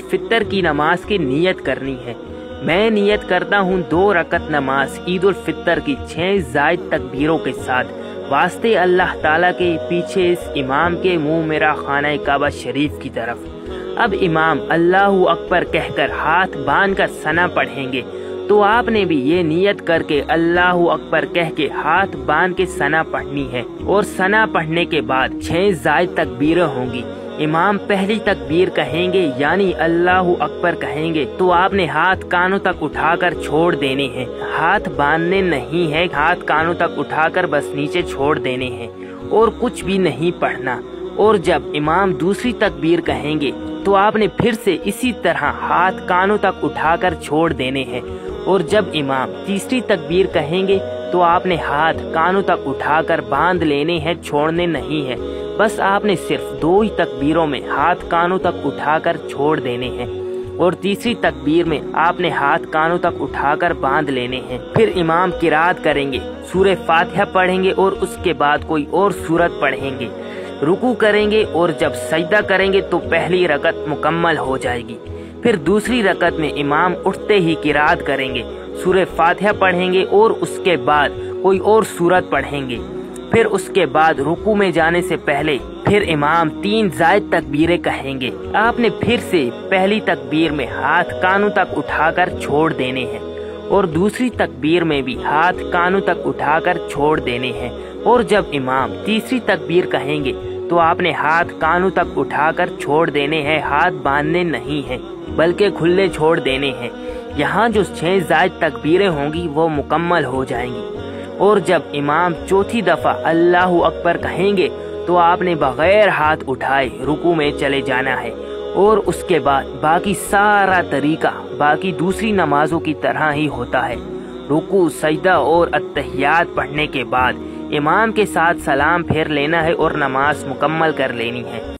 फितर की नमाज़ की नीयत करनी है। मैं नियत करता हूँ दो रकत नमाज़ ईद उल फितर की छह जायद तकबीरों के साथ। वास्ते अल्लाह ताला के पीछे इस इमाम के मुँह मेरा खाना काबा शरीफ की तरफ़। अब इमाम अल्लाह अकबर कहकर हाथ बाँध कर सना पढ़ेंगे। तो आपने भी ये नियत करके अल्लाह अकबर कह के हाथ बाँध के सना पढ़नी है। और सना पढ़ने के बाद छह जायद तकबीरें होंगी। इमाम पहली तकबीर कहेंगे, यानी अल्लाह अकबर कहेंगे तो आपने हाथ कानों तक उठाकर छोड़ देने हैं। हाथ बांधने नहीं है, हाथ कानों तक उठाकर बस नीचे छोड़ देने हैं, और कुछ भी नहीं पढ़ना। और जब इमाम दूसरी तकबीर कहेंगे तो आपने फिर से इसी तरह हाथ कानों तक उठाकर छोड़ देने हैं। और जब इमाम तीसरी तकबीर कहेंगे तो आपने हाथ कानों तक उठाकर बाँध लेने हैं, छोड़ने नहीं है। बस आपने सिर्फ़ दो ही तकबीरों में हाथ कानों तक उठाकर छोड़ देने हैं और तीसरी तकबीर में आपने हाथ कानों तक उठाकर बाँध लेने हैं। फिर इमाम किरात करेंगे सूर्य फातिहा पढ़ेंगे और उसके बाद कोई और सूरत पढ़ेंगे। रुकू करेंगे और जब सजदा करेंगे तो पहली रकत मुकम्मल हो जाएगी। फिर दूसरी रकत में इमाम उठते ही किरात करेंगे सूर्य फातिहा पढ़ेंगे और उसके बाद कोई और सूरत पढ़ेंगे। फिर उसके बाद रुकू में जाने से पहले फिर इमाम तीन जायद तकबीरें कहेंगे। आपने फिर से पहली तकबीर में हाथ कानों तक उठाकर छोड़ देने हैं और दूसरी तकबीर में भी हाथ कानों तक उठाकर छोड़ देने हैं। और जब इमाम तीसरी तकबीर कहेंगे तो आपने हाथ कानों तक उठाकर छोड़ देने हैं। हाथ बांधने नहीं है, बल्कि खुले छोड़ देने हैं। यहाँ जो छह जायद तकबीरें होंगी, वो मुकम्मल हो जाएँगी। और जब इमाम चौथी दफ़ा अल्लाह अकबर कहेंगे तो आपने बगैर हाथ उठाए रुकू में चले जाना है। और उसके बाद बाकी सारा तरीका, बाकी दूसरी नमाजों की तरह ही होता है। रुकू, सजदा और अतहियात पढ़ने के बाद इमाम के साथ सलाम फेर लेना है और नमाज़ मुकम्मल कर लेनी है।